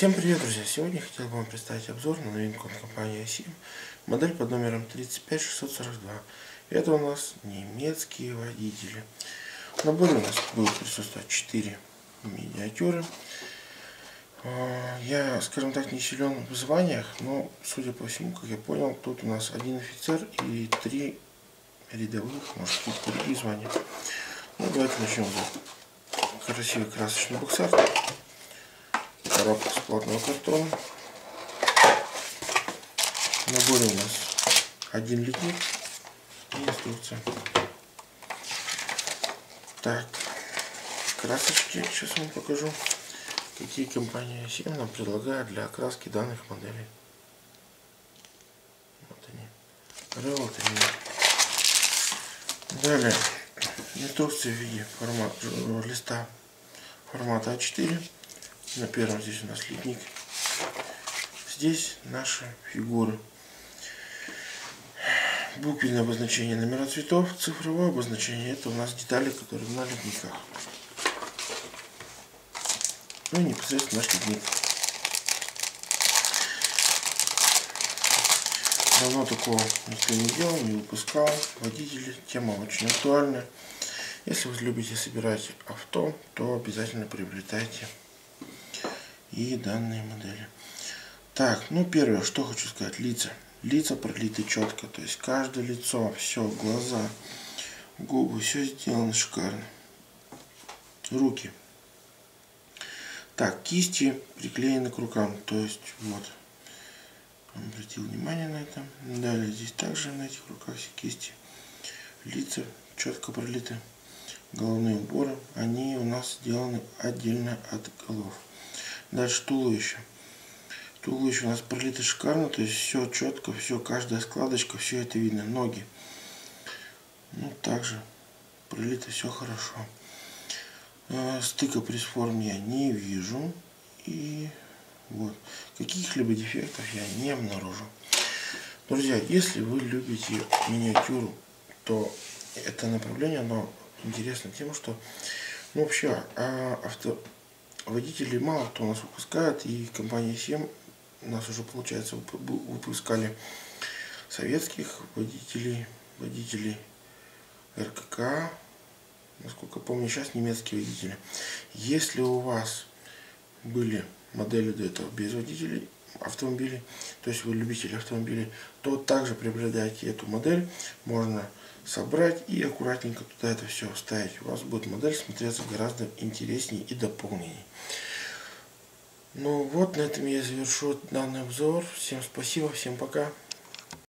Всем привет, друзья! Сегодня хотел бы вам представить обзор на новинку от компании ASIM, модель под номером 35642. Это у нас немецкие водители. В наборе у нас будет присутствовать 4 миниатюры. А, я, скажем так, не силен в званиях, но, судя по всему, как я понял, тут у нас один офицер и три рядовых, может быть, другие звания. Ну, давайте начнем с красивый красочный буксар коробка с плотного картона. В у нас один литник и инструкция. Так, красочки сейчас вам покажу, какие компания 7 нам предлагает для окраски данных моделей. Вот они. Релотами. Далее, инструкция в виде формата листа формата А4 на первом здесь у нас литник. Здесь наши фигуры. Буквенное обозначение номера цветов, цифровое обозначение это у нас детали, которые на литниках. Ну и непосредственно наш литник. Давно такого никто не делал, не выпускал. Водители, тема очень актуальная. Если вы любите собирать авто, то обязательно приобретайте и данные модели. Так, ну первое, что хочу сказать, лица. Лица пролиты четко, то есть каждое лицо, все, глаза, губы, все сделано шикарно. Руки. Так, кисти приклеены к рукам, то есть вот. Обратил внимание на это. Далее здесь также на этих руках все кисти. Лица четко пролиты. Головные уборы, они у нас сделаны отдельно от голов. Дальше туловище. Туловище у нас пролито шикарно, то есть все четко, все, каждая складочка, все это видно. Ноги. Ну, также пролито все хорошо. Э, стыка пресс-форм я не вижу. И вот. Каких-либо дефектов я не обнаружу. Друзья, если вы любите миниатюру, то это направление, оно интересно тем, что ну, вообще а, авто, водителей мало кто нас выпускает, и компания 7 у нас уже, получается, выпускали советских водителей, водителей РКК, насколько помню, сейчас немецкие водители. Если у вас были модели до этого без водителей автомобилей, то есть вы любитель автомобилей, то также приобретайте эту модель, можно собрать и аккуратненько туда это все вставить. У вас будет модель смотреться гораздо интереснее и дополненнее. Ну вот, на этом я завершу данный обзор. Всем спасибо, всем пока.